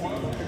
Ready,